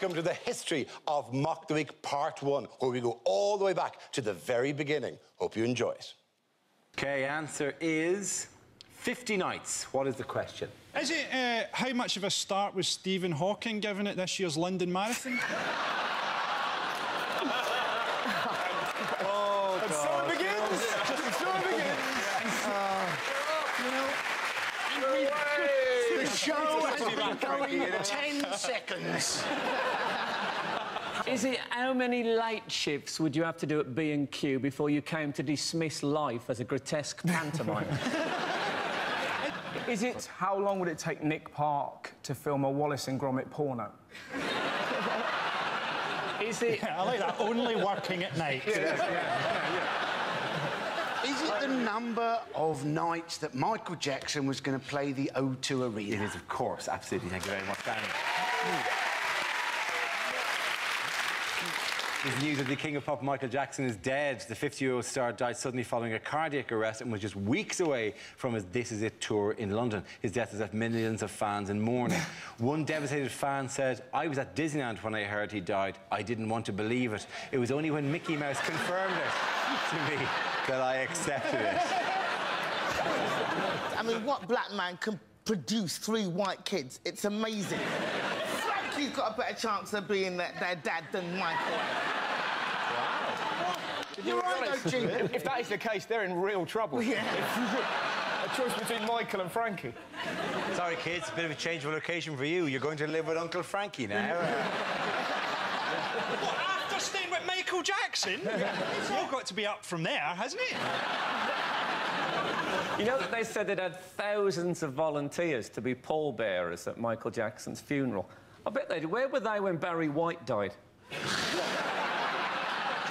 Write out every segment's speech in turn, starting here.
welcome to the history of Mock the Week Part 1, where we go all the way back to the very beginning. Hope you enjoy it. Okay, answer is 50 nights. What is the question? Is it uh, how much of a start was Stephen Hawking given at this year's London Marathon? Oh, And so it begins. Just and so it begins. The show has been going 10 seconds. Is it how many late shifts would you have to do at B&Q before you came to dismiss life as a grotesque pantomime? Is it how long would it take Nick Park to film a Wallace and Gromit porno? Is it I like that. Only working at night. Is it the number of nights that Michael Jackson was going to play the O2 Arena? It is, of course, absolutely. Thank you very much, Danny. There's news that the king of pop, Michael Jackson, is dead. The 50-year-old star died suddenly following a cardiac arrest and was just weeks away from his This Is It tour in London. His death has left millions of fans in mourning. One devastated fan said, I was at Disneyland when I heard he died. I didn't want to believe it. It was only when Mickey Mouse confirmed it to me that I accepted it. I mean, what black man can produce three white kids? It's amazing. Frankie's got a better chance of being their, their dad than Michael. Wow. You're right, though, Jim. If that is the case, they're in real trouble. Yeah. a choice between Michael and Frankie. Sorry, kids, a bit of a change of location for you. You're going to live with Uncle Frankie now. After staying with Michael Jackson, it's all got to be up from there, hasn't it? You know that they said they'd had thousands of volunteers to be pallbearers at Michael Jackson's funeral. I bet they did. Where were they when Barry White died? Do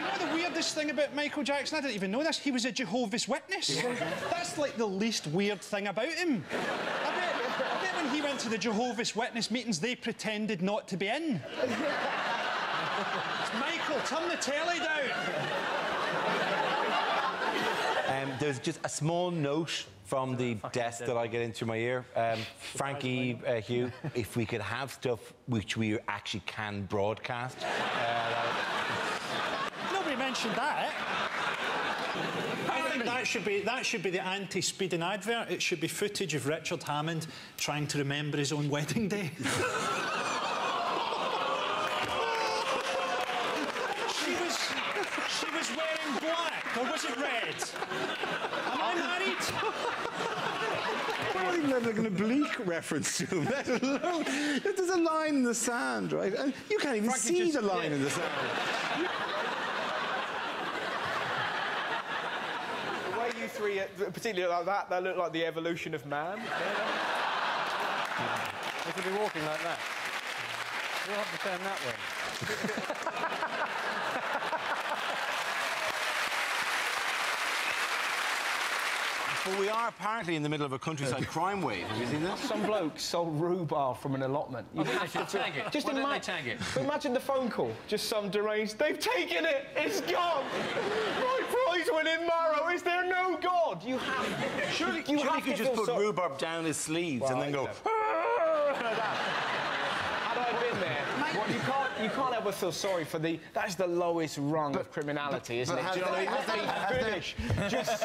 you know the weirdest thing about Michael Jackson? I didn't even know this. He was a Jehovah's Witness. That's like the least weird thing about him. I bet, I bet when he went to the Jehovah's Witness meetings, they pretended not to be in. Michael, turn the telly down. Um, there's just a small note from the desk that I get into my ear. Um, Frankie, uh, Hugh, if we could have stuff which we actually can broadcast. Uh, Nobody mentioned that. I think that should be that should be the anti-speeding advert. It should be footage of Richard Hammond trying to remember his own wedding day. she was she was wearing black, or was it red? Am I married? I don't even know if they're going to bleak reference to him, let alone. There's a line in the sand, right? And you can't even Frankie see just- the line yeah. in the sand. The way you three, uh, particularly like that, that look like the evolution of man. they could be walking like that. You'll have to turn that way. But we are apparently in the middle of a countryside crime wave. Have you seen this? Some bloke sold rhubarb from an allotment. You they have should to- tag it. Just Why don't they tag it? Imagine the phone call. Just some deranged. They've taken it. It's gone. My prize-winning marrow. Is there no God? You have. Surely you Surely have he could to just put sorry- rhubarb down his sleeves and then go. Ah! Had I been there, well, you can't you can't ever feel sorry for the that's the lowest rung of criminality, isn't but it? Do you know what I mean? Let me finish. Just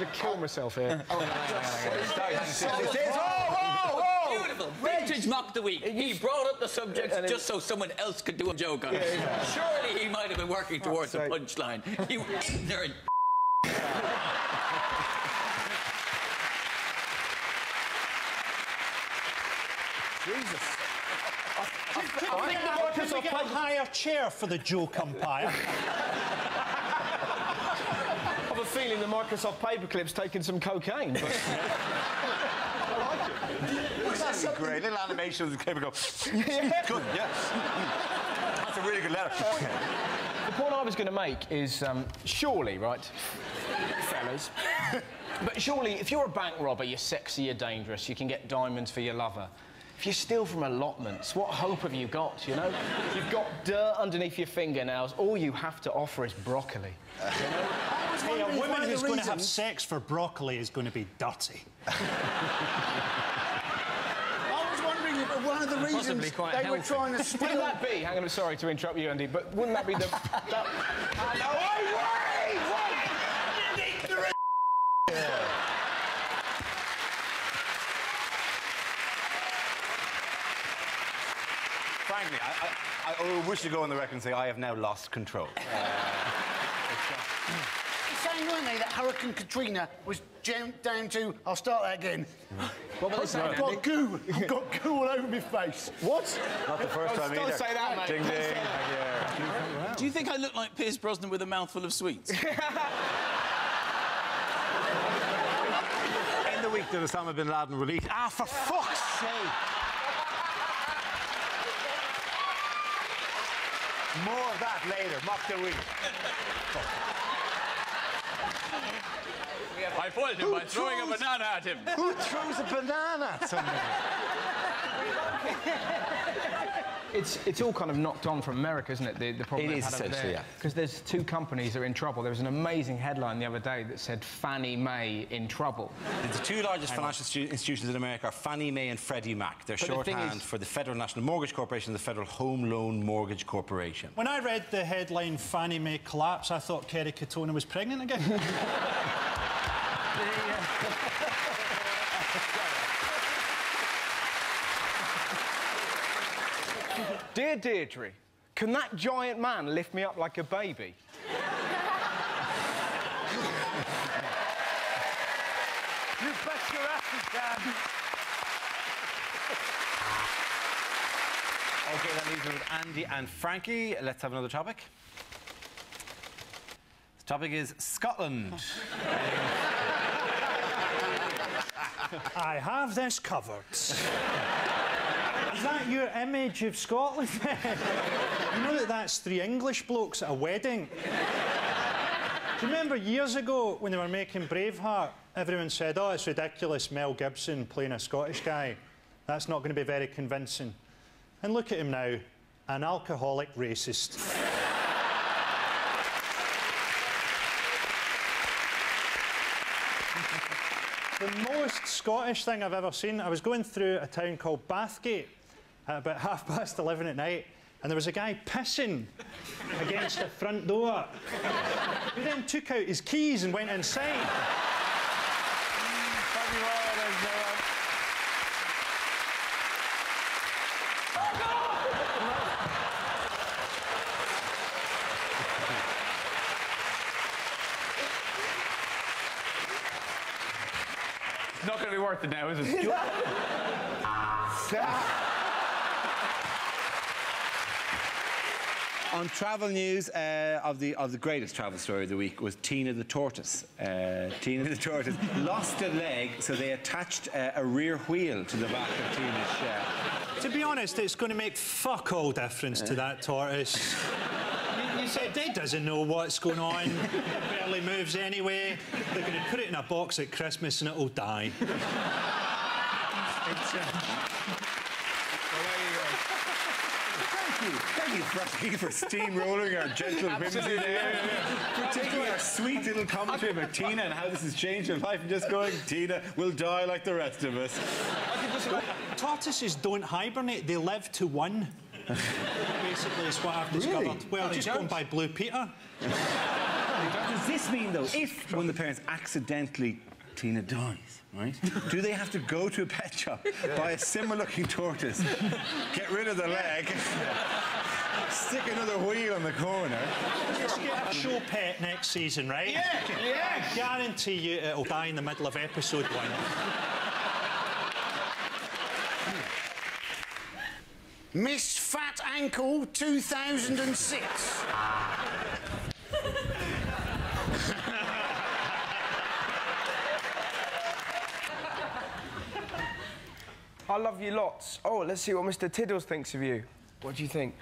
I'm gonna kill myself here. Oh my god. It's oh, oh, oh. Beautiful. Vintage mock the week. He brought up the subject And it- just so someone else could do a joke on it. Surely he might have been working towards a punchline. You ignorant. Can I think can we get a higher chair for the joke umpire? I feeling the Microsoft paperclip's taking some cocaine. But That's great. Little animation of the paper go. Good, yeah. That's a really good letter. the point I was going to make is um, surely, right, fellas. but surely, if you're a bank robber, you're sexy, you're dangerous, you can get diamonds for your lover. If you steal from allotments, what hope have you got, you know? You've got dirt underneath your fingernails. All you have to offer is broccoli. Hey, a woman who's going to have sex for broccoli is going to be dirty. I was wondering Yeah, but one of the reasons quite they were trying to Wouldn't steal. that be? Hang on, sorry to interrupt you, Andy, but wouldn't that be the? That, Frankly, I, I, I wish to go on the record and say I have now lost control. saying, weren't they, that Hurricane Katrina was jam- down to. I'll start that again. what were they saying, I've got goo. I've got goo all over my face. What? Not the first time Don't either. say that, mate. Ding ding. Thank. Do you think I look like Pierce Brosnan with a mouthful of sweets? In the week that Osama bin Laden released. Ah, for fuck's sake! More of that later. Mock the week. I foiled him by throwing a banana at him. Who throws a banana at somebody? It's, it's all kind of knocked on from America, isn't it? The, the problem It they've is had essentially, there. yeah. Because there's two companies that are in trouble. There was an amazing headline the other day that said Fannie Mae in trouble. The two largest financial stu- institutions in America are Fannie Mae and Freddie Mac. They're But the shorthand is- for the Federal National Mortgage Corporation and the Federal Home Loan Mortgage Corporation. When I read the headline Fannie Mae collapse, I thought Kerry Katona was pregnant again. Uh, Dear Deirdre, can that giant man lift me up like a baby? You bet your ass he can. Okay, that leaves us with Andy and Frankie. Let's have another topic. The topic is Scotland. I have this covered. Is that your image of Scotland? you know that that's three English blokes at a wedding? Do you remember years ago when they were making Braveheart, everyone said, oh, it's ridiculous, Mel Gibson playing a Scottish guy. That's not going to be very convincing. And look at him now, an alcoholic racist. the most Scottish thing I've ever seen, I was going through a town called Bathgate at about half past 11 at night, and there was a guy pissing against the front door. He then took out his keys and went inside. It's not going to be worth it now, is it? On travel news, uh, of the of the greatest travel story of the week was Tina the tortoise. Uh, Tina the tortoise lost a leg, so they attached uh, a rear wheel to the back of Tina's chair. To be honest, it's going to make fuck all difference to that tortoise. You, you said he doesn't know what's going on. It barely moves anyway. They're going to put it in a box at Christmas and it'll die. It's, uh, Thank you, thank you, Frankie, for steamrolling our gentle whimsy there. For taking our sweet little commentary about Tina and how this has changed her life and just going, Tina will die like the rest of us. tortoises don't hibernate, they live to one. Basically, is what I've discovered. Really? Well, they just don't? going by Blue Peter. What does this mean, though, if one of the parents accidentally Tina dies, right? Do they have to go to a pet shop, buy a similar-looking tortoise, get rid of the leg, stick another wheel in the corner? Let's get a show pet next season, right? Yeah, yeah. I guarantee you it'll die in the middle of episode one. Miss Fat Ankle 2006. I love you lots. Oh, let's see what Mr. Tiddles thinks of you. What do you think?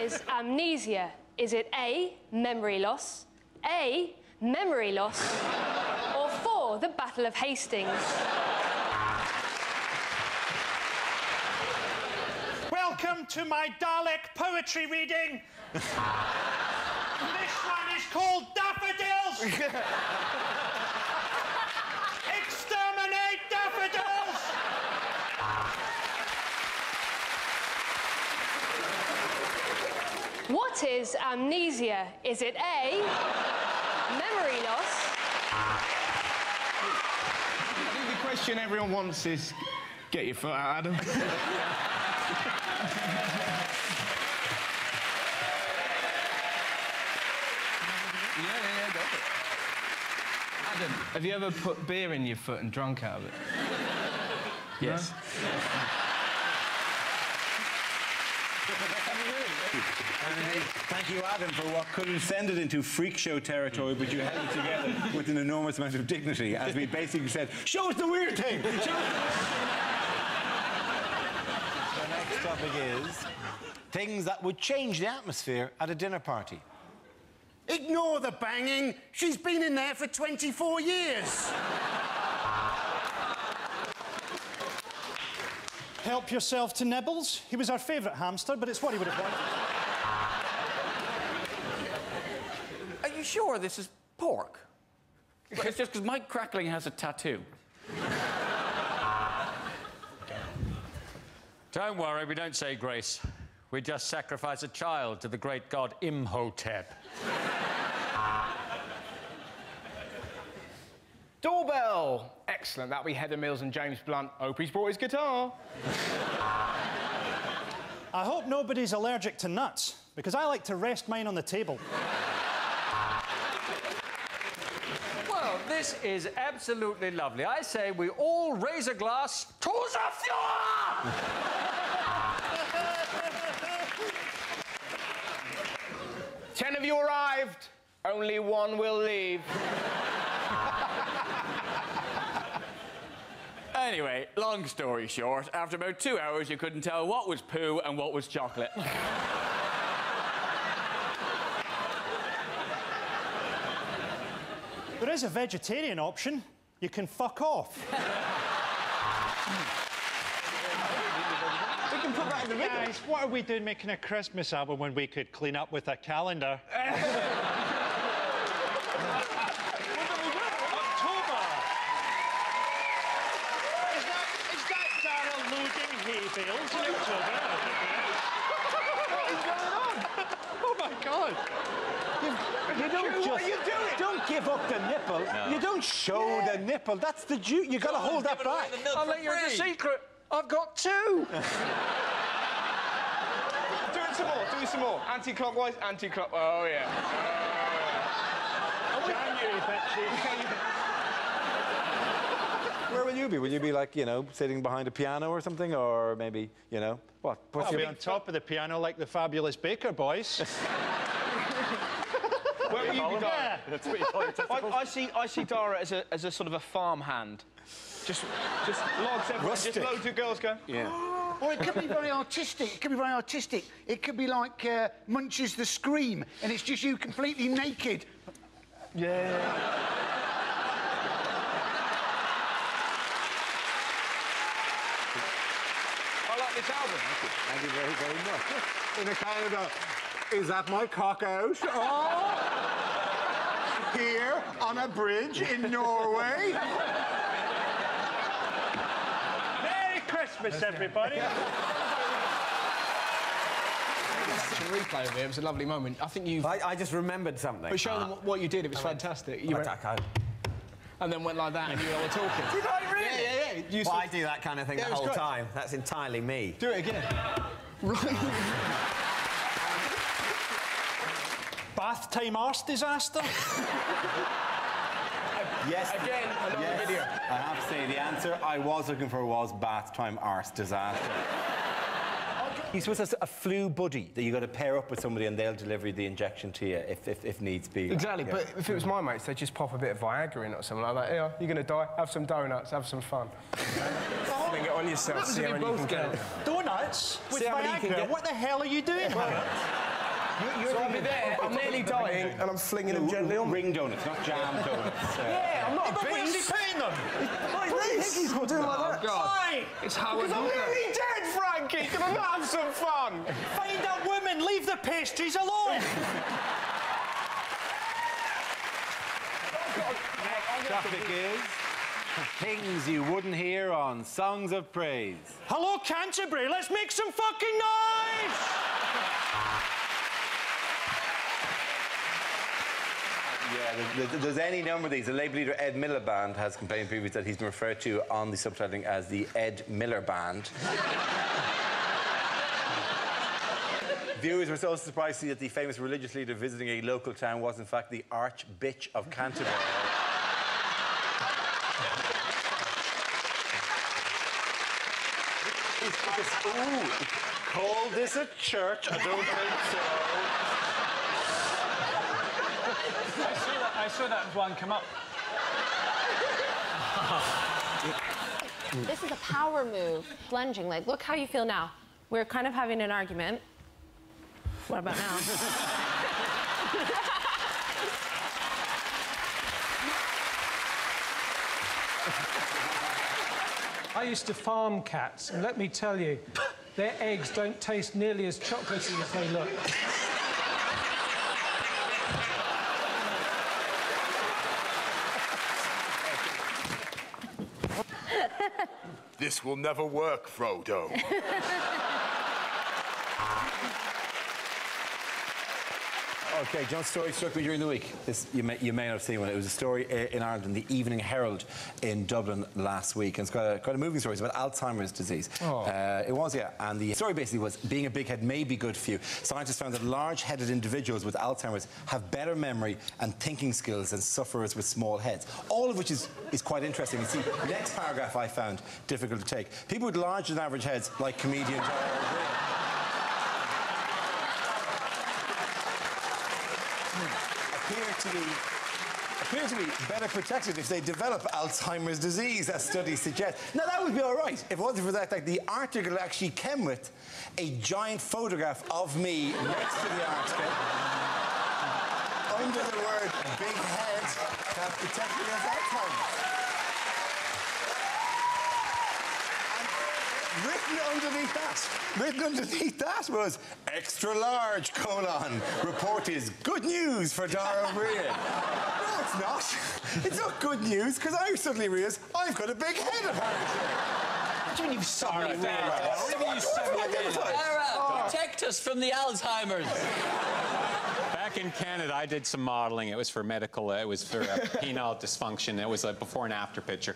Is amnesia? Is it A, memory loss, A, memory loss, or four, the Battle of Hastings? Welcome to my Dalek poetry reading. This one is called daffodils! Exterminate daffodils! What is amnesia? Is it A, memory loss? I think the question everyone wants is get your foot out, Adam. Yeah, yeah, yeah, go it. Adam, have you ever put beer in your foot and drunk out of it? Yes. Thank you, Adam, for what could have descended into freak show territory, but you held it together with an enormous amount of dignity as we basically said, show us the weird thing! Show us the weird thing." The next topic is things that would change the atmosphere at a dinner party. Ignore the banging. She's been in there for 24 years. Help yourself to Nibbles. He was our favourite hamster, but it's what he would have wanted. You sure this is pork? it's just because Mike Crackling has a tattoo. Don't worry, we don't say grace. We just sacrifice a child to the great god Imhotep. Doorbell! Excellent. That'll be Heather Mills and James Blunt. Hope he's brought his guitar. I hope nobody's allergic to nuts, because I like to rest mine on the table. This is absolutely lovely. I say we all raise a glass to the Fuhrer! Ten of you arrived. Only one will leave. Anyway, long story short, after about two hours, you couldn't tell what was poo and what was chocolate. There is a vegetarian option. You can fuck off. We can put that in the video. Guys, what are we doing making a Christmas album when we could clean up with a calendar? October! Is that, is that Darrell loading hay bales in October? what is going on? oh my God! You don't just. What are you doing? Don't give up the nipple. You don't show the nipple. That's the juice. You got to hold that back. I'll let you in the secret. I've got two. Do it some more. Do it some more. Anti-clockwise. Anti-clock. Oh yeah. January, bitches. Where will you be? Will you be like, you know, sitting behind a piano or something? Or maybe, you know, what? What's I'll be on top of the piano like the fabulous Baker boys. Where will you be, Dara? That's what you call your I, I see. I see Dara as a as a sort of a farm hand. Just, just logs everywhere. Just loads of girls go. Or it could be very artistic. It could be very artistic. It could be like uh, Munch's The Scream, and it's just you completely naked. Yeah. I like this album. Thank you very, very much. In a kind of a, is that my cock out? Oh! Here on a bridge in Norway. Merry Christmas, everybody. Replay of it. It was a lovely moment. I think you've. I, I just remembered something. But show them what- what you did. It was fantastic. You went, and then went like that, and you were talking. Did I really? Yeah, yeah, yeah. You Well, I do that kind of thing Yeah, the whole great. time. That's entirely me. Do it again. Right. Bath time arse disaster. Yes. Again, another yes. video. I have to say, the answer I was looking for was bath time arse disaster. He's supposed to have a flu buddy that you got to pair up with somebody and they'll deliver the injection to you if, if, if needs be. Exactly, Yeah. but if it was my mates, they'd just pop a bit of Viagra in or something like that. Yeah, you're gonna die. Have some donuts. Have some fun. Fling it on yourself. See how many you can get. Donuts with See how many you can Viagra. What the hell are you doing? So I'll be there. I'm nearly dying, and I'm flinging them gently on. Ring donuts, not jam donuts. Yeah, I'm not but a where's he beast. putting them? Please. He's got doing like oh, that. Why? It's how I do I'm nearly dead, Frankie. Can I not have some fun? Find a woman. Leave the pastries alone. Traffic is things you wouldn't hear on Songs of Praise. Hello, Canterbury. Let's make some fucking noise. Yeah, there's, there's- any number of these. The Labour leader Ed Miliband has complained previously that he's been referred to on the subtitling as the Ed Miller Band. Viewers were so surprised to see that the famous religious leader visiting a local town was, in fact, the Archbitch of Canterbury. Ooh, call this a church? I don't think so. I saw that, I saw that one come up. This is a power move, lunging. Like, look how you feel now. We're kind of having an argument. What about now? I used to farm cats, and let me tell you, their eggs don't taste nearly as chocolatey as they look. Will never work, Frodo. Okay, John's story struck me during the week. This you may, you may not have seen one. It was a story in Ireland in the Evening Herald in Dublin last week. And it's quite a, quite a moving story. It's about Alzheimer's disease. Uh, it was, yeah. And the story basically was being a big head may be good for you. Scientists found that large-headed individuals with Alzheimer's have better memory and thinking skills than sufferers with small heads. All of which is, is quite interesting. You see, next paragraph I found difficult to take. People with larger than average heads, like comedian Dara Ó Briain, appear to be appear to be better protected if they develop Alzheimer's disease, as studies suggest. Now that would be all right if it wasn't for that. Like the article actually came with a giant photograph of me next to the article. Under the word big head that protected against Alzheimer's. Written underneath that, written underneath that was extra large colon. Report is good news for Dara Ó Briain. no, it's not. It's not good news because I suddenly realised I've got a big head apparently. What do you mean you've suddenly realised? What do you mean you suddenly realised? Dara, protect us from the Alzheimer's. Back in Canada, I did some modeling. It was for medical. It was for uh, penile dysfunction. It was a before and after picture.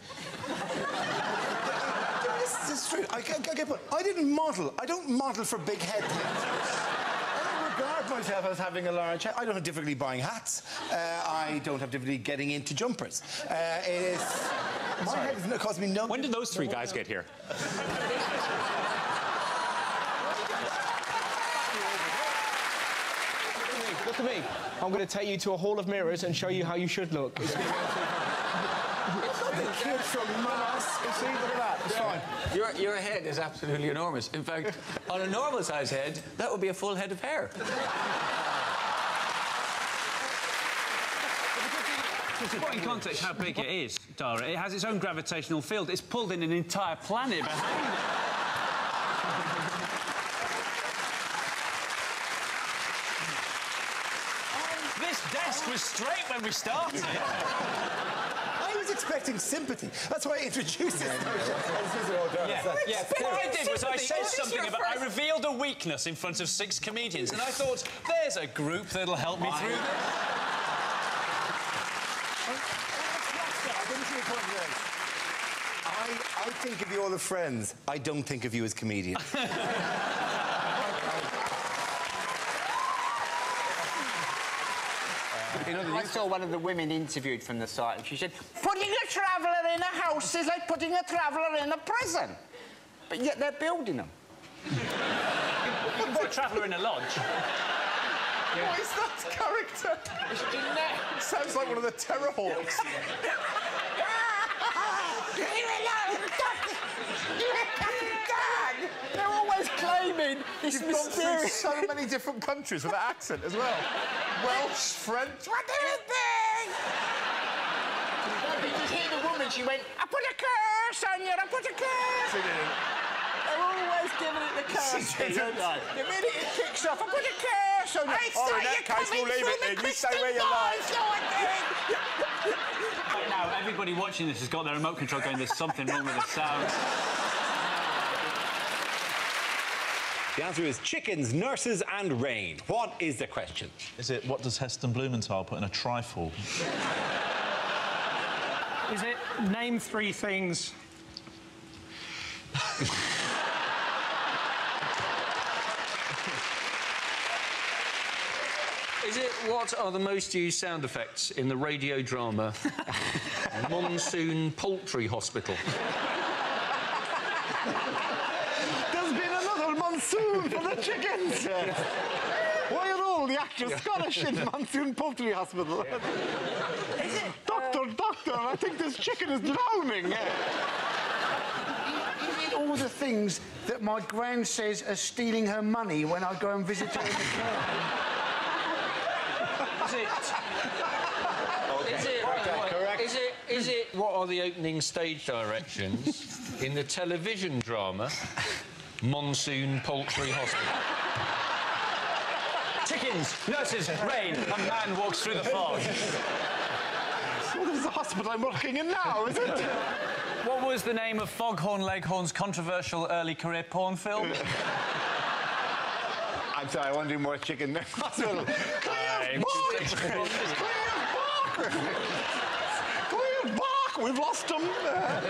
This is true. I, I, I, get what- I didn't model. I don't model for big head things. I don't regard myself as having a large head. I don't have difficulty buying hats. Uh, I don't have difficulty getting into jumpers. Uh, it is. My head has caused me no. When did those three guys get here? Look at me. I'm going to take you to a hall of mirrors and show you how you should look. It's gonna be the kid from Mars. See, look at that. It's fine. Your, your head is absolutely enormous. In fact, on a normal size head, that would be a full head of hair. To put in context how big it is, Dara, it has its own gravitational field. It's pulled in an entire planet behind it. This desk was straight when we started. I was expecting sympathy. That's why I introduced it. Yeah, yeah. What I did was I said something about. I revealed a weakness in front of six comedians, and I thought, there's a group that'll help me through this. I, I think of you all as friends. I don't think of you as comedians. I saw one of the women interviewed from the site, and she said, "Putting a traveller in a house is like putting a traveller in a prison." But yet they're building them. You can put a traveller in a lodge. What is that character? Sounds like one of the Terrahawks. always claiming this You've gone through so many different countries with that accent as well. Welsh, French. What do you think? Did you hear the woman? She went, "I put a curse on you. I put a curse." She did. They're always giving it the curse. She didn't. don't they? The minute it kicks off, I put a curse so I much. saw Oh, in you that case, we'll coming leave through it the then. You stay where you like. Right now, everybody watching this has got their remote control going, there's something wrong with the sound. The answer is chickens, nurses, and rain. What is the question? Is it what does Heston Blumenthal put in a trifle? Is it name three things? Is it what are the most used sound effects in the radio drama Monsoon Poultry Hospital? There's been another monsoon for the chickens. Why are er all the actors Scottish in Monsoon Poultry Hospital? doctor, doctor, I think this chicken is drowning. Is it all the things that my gran says are stealing her money when I go and visit her in the care? Is it? Is it, correct. Is it? Is it? What are the opening stage directions in the television drama Monsoon Poultry Hospital? Chickens, nurses, rain, a man walks through the fog. Well, this is the hospital I'm working in now, is it? What was the name of Foghorn Leghorn's controversial early career porn film? I'm sorry, I want to do more chicken hospital. Clear Bark! Clear Bark! Clear Bark! We've lost them. Uh,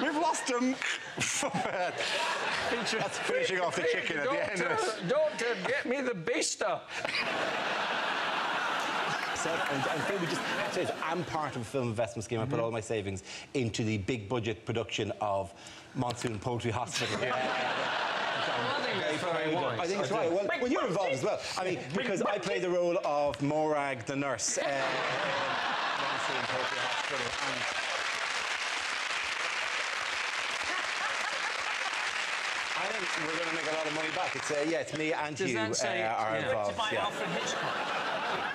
we've lost them. That's finishing off the chicken at the end of it. Doctor, get me the beaster. And, and Phil, we just have to say, I'm part of a film investment scheme. I put all my savings into the big budget production of Monsoon Poultry Hospital. I think that's very wise. I think it's right. Well, well, you're involved as well. I mean, because I play the role of Morag the nurse. Uh, Monsoon Poultry Hospital. I think we're going to make a lot of money back. It's, uh, yeah, it's me and Does you that say- uh, are yeah. involved. Directed by yeah. Alfred Hitchcock.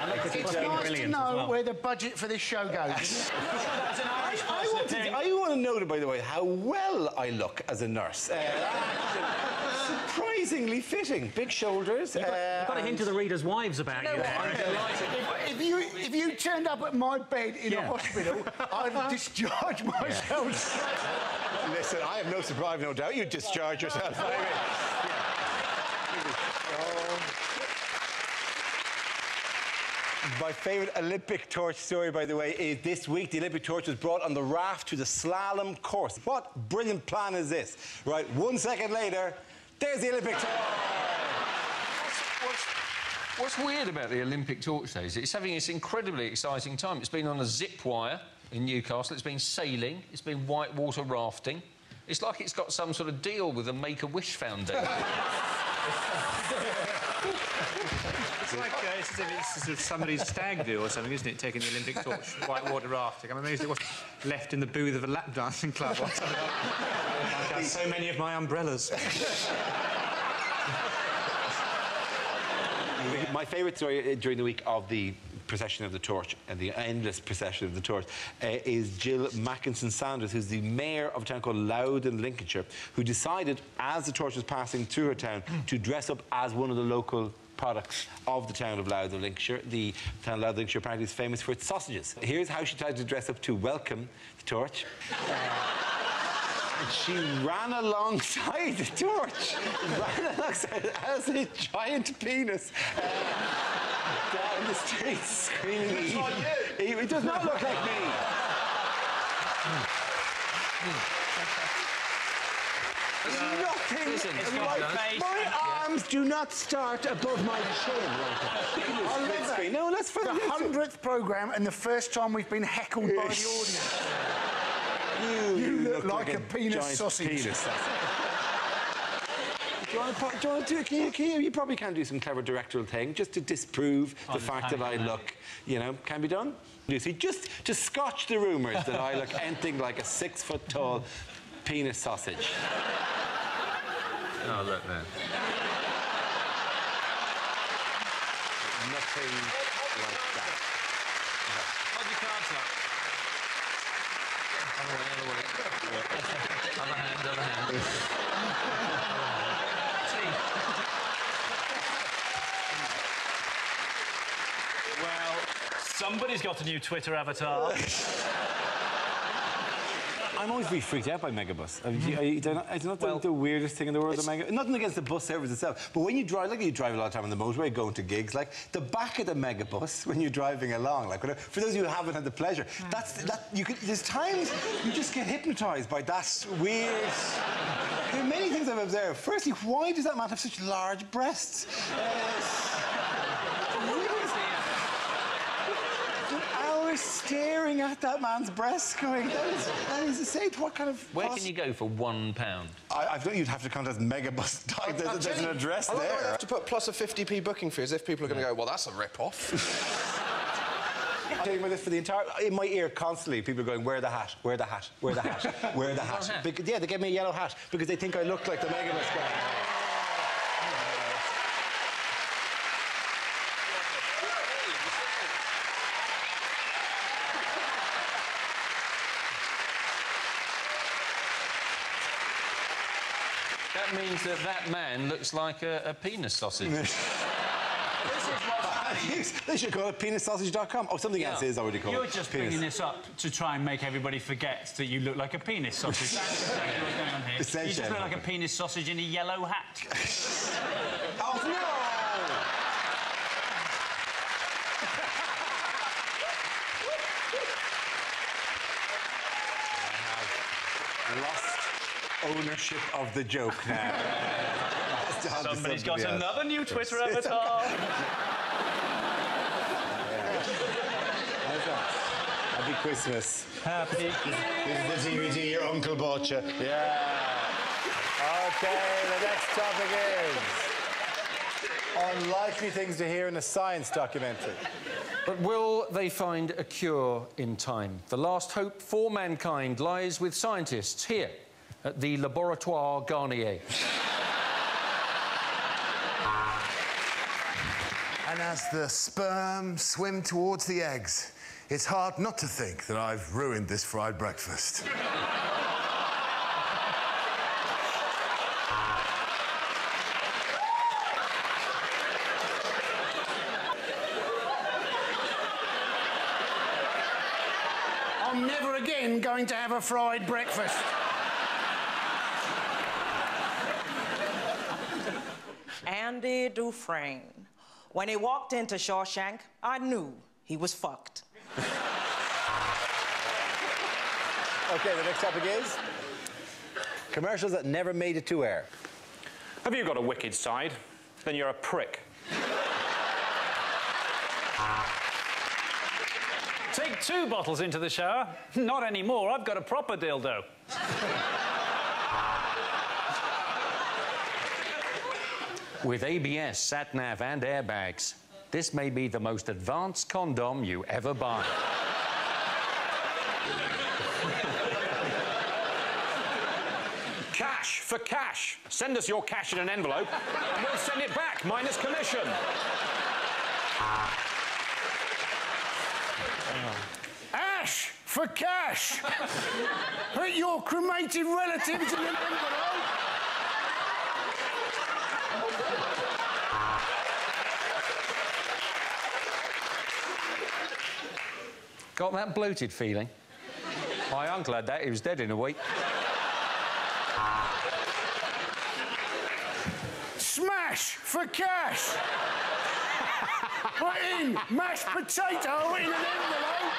It's nice to know where the budget for this show goes. I want, to, I want to know, by the way, how well I look as a nurse. Uh, surprisingly fitting. Big shoulders. You've got, uh, you've got a hint to the readers' wives about you. if, if you if you turned up at my bed in a hospital, I'd discharge myself. Listen, I have no surprise, no doubt you'd discharge yourself. anyway. My favourite Olympic torch story, by the way, is this week the Olympic torch was brought on the raft to the slalom course. What brilliant plan is this? Right, one second later, there's the Olympic torch. What's, what's weird about the Olympic torch though, is It's having this incredibly exciting time. It's been on a zip wire in Newcastle. It's been sailing. It's been whitewater rafting. It's like it's got some sort of deal with the Make-A-Wish Foundation. It's like uh, it's as if it's sort of somebody's stag do or something, isn't it? Taking the Olympic torch, whitewater rafting. I'm amazed it wasn't left in the booth of a lap dancing club or something. I've got so many of my umbrellas. My favourite story uh, during the week of the procession of the torch and the endless procession of the torch uh, is Jill Makinson Sanders, who's the mayor of a town called Louth in Lincolnshire, who decided, as the torch was passing through her town, to dress up as one of the local products of the town of Louth of Lincolnshire. The town of Louth of Lincolnshire apparently is famous for its sausages. Here's how she tried to dress up to welcome the torch. She ran alongside the torch, ran alongside as a giant penis uh, down the street screaming. Looks like "Eve, Eve." It does not look like me. There's nothing Listen, it's like got face. my Yeah. arms do not start above my chin. I love that. No, let's for the hundredth program and the first time we've been heckled by the audience. You, You look like a penis giant sausage. Penis, that's it. Do you, want to, do you want to? Can you, can you, you probably can do some clever directorial thing just to disprove Oh, the fact that I look, you know, can be done. Lucy, just to scotch the rumours that I look anything like a six foot tall penis sausage. oh, look there. Nothing like that. Hold your cards up. Other way, other way. Other hand, other hand. Actually, Somebody's got a new Twitter avatar. I'm always really freaked out by Megabus. I mean, I, they're not, it's not the, the weirdest thing in the world, the Mega. Nothing against the bus service itself, but when you drive, like you drive a lot of time on the motorway going to gigs, like the back of the Megabus when you're driving along, like whatever, for those of you who haven't had the pleasure, that's that you can. There's times you just get hypnotised by that weird. There are many things I've observed. Firstly, why does that man have such large breasts? Uh, Hours staring at that man's breasts, going, that is, that is insane. What kind of. Where can you go for one pound? I, I thought you'd have to contact Megabus. There's, I'm there's telling an you, address I like how they have to put plus a 50p booking fee as if people are going to go, well, that's a rip-off. I'm telling you about this for the entire in my ear constantly. People are going, "Wear the hat, wear the hat, wear the hat, wear the hat." hat? Because, yeah, they gave me a yellow hat because they think I look like the Megabus guy. That that that man looks like a, a penis sausage. This is what's happening. They should call it penissausage.com. Oh, something else is already called. You're just penis. bringing this up to try and make everybody forget that you look like a penis sausage. That's exactly what's going on here. It's You just look like a penis sausage in a yellow hat. Oh no! I lost ownership of the joke now. Somebody's got else. another new Twitter avatar. How's that? Happy Christmas. Happy This is the DVD your uncle bought you. Yeah. Okay, the next topic is unlikely things to hear in a science documentary. But will they find a cure in time? The last hope for mankind lies with scientists here at the Laboratoire Garnier. And as the sperm swim towards the eggs, it's hard not to think that I've ruined this fried breakfast. I'm never again going to have a fried breakfast. Andy Dufresne. When he walked into Shawshank, I knew he was fucked. Okay, the next topic is commercials that never made it to air. Have you got a wicked side? Then you're a prick. Take two bottles into the shower. Not anymore. I've got a proper dildo. With ABS, sat-nav and airbags, this may be the most advanced condom you ever buy. cash for cash. Send us your cash in an envelope and we'll send it back, minus commission. Ash for cash. Put your cremated relatives in an envelope. Got that bloated feeling? My uncle had that. He was dead in a week. Smash for cash. Put in mashed potato in an envelope.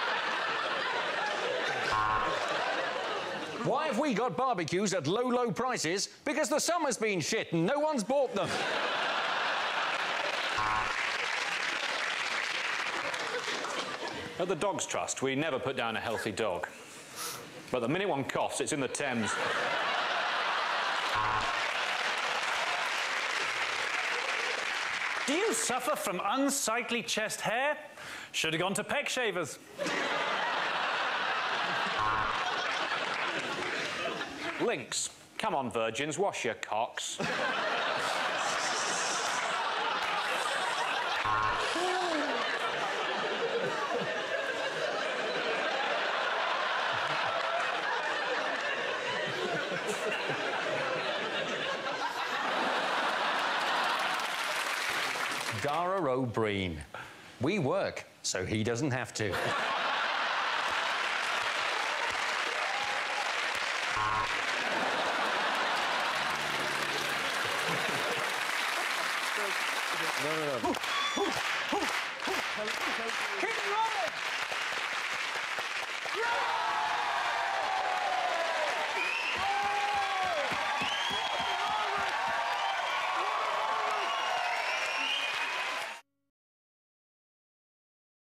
Why have we got barbecues at low, low prices? Because the summer's been shit and no one's bought them. At the Dogs Trust, we never put down a healthy dog. But the minute one coughs, it's in the Thames. Do you suffer from unsightly chest hair? Should have gone to peck shavers. Links. Come on, virgins, wash your cocks. Dara Ó Briain. We work so he doesn't have to.